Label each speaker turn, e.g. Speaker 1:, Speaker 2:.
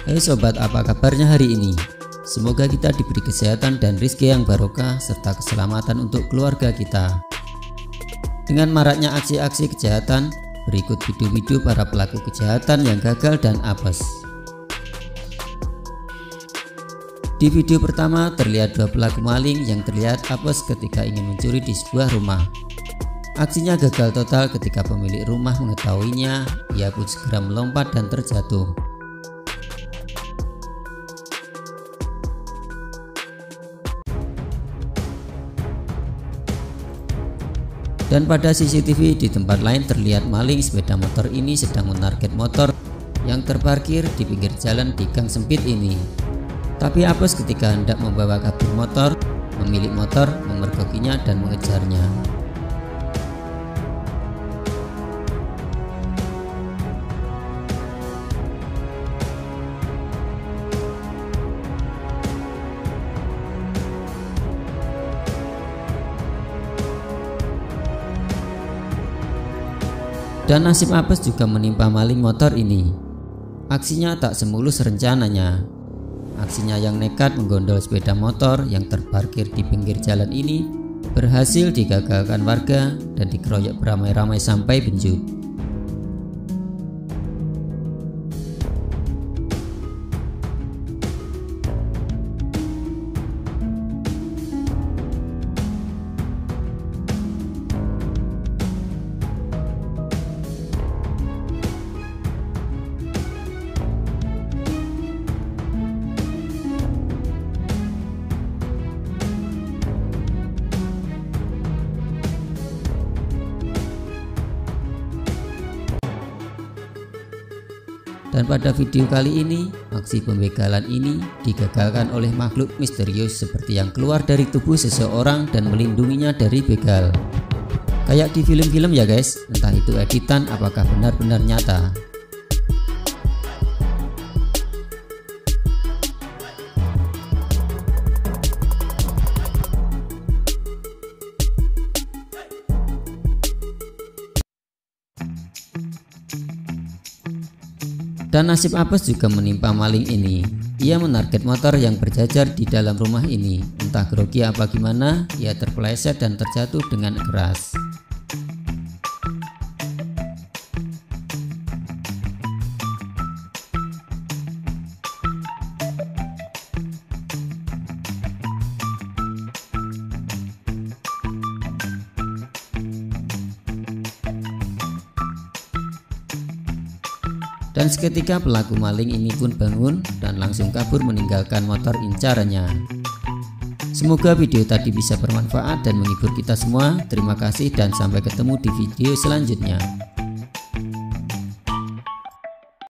Speaker 1: Hai sobat apa kabarnya hari ini? Semoga kita diberi kesehatan dan rizki yang barokah serta keselamatan untuk keluarga kita Dengan maraknya aksi-aksi kejahatan Berikut video-video para pelaku kejahatan yang gagal dan apes Di video pertama terlihat dua pelaku maling yang terlihat apes ketika ingin mencuri di sebuah rumah Aksinya gagal total ketika pemilik rumah mengetahuinya, ia pun segera melompat dan terjatuh. Dan pada CCTV di tempat lain terlihat maling sepeda motor ini sedang menarget motor yang terparkir di pinggir jalan di gang sempit ini. Tapi apes ketika hendak membawa kabur motor, pemilik motor memergokinya dan mengejarnya. Dan nasib apes juga menimpa maling motor ini. Aksinya tak semulus rencananya. Aksinya yang nekat menggondol sepeda motor yang terparkir di pinggir jalan ini berhasil digagalkan warga dan dikeroyok beramai-ramai sampai benjut. Dan pada video kali ini, aksi pembegalan ini digagalkan oleh makhluk misterius seperti yang keluar dari tubuh seseorang dan melindunginya dari begal. Kayak di film-film ya guys, entah itu editan apakah benar-benar nyata. Dan nasib apes juga menimpa maling ini. Ia menarget motor yang berjajar di dalam rumah ini. Entah grogi apa gimana, ia terpeleset dan terjatuh dengan keras. Dan seketika pelaku maling ini pun bangun dan langsung kabur meninggalkan motor incarannya. Semoga video tadi bisa bermanfaat dan menghibur kita semua. Terima kasih dan sampai ketemu di video selanjutnya.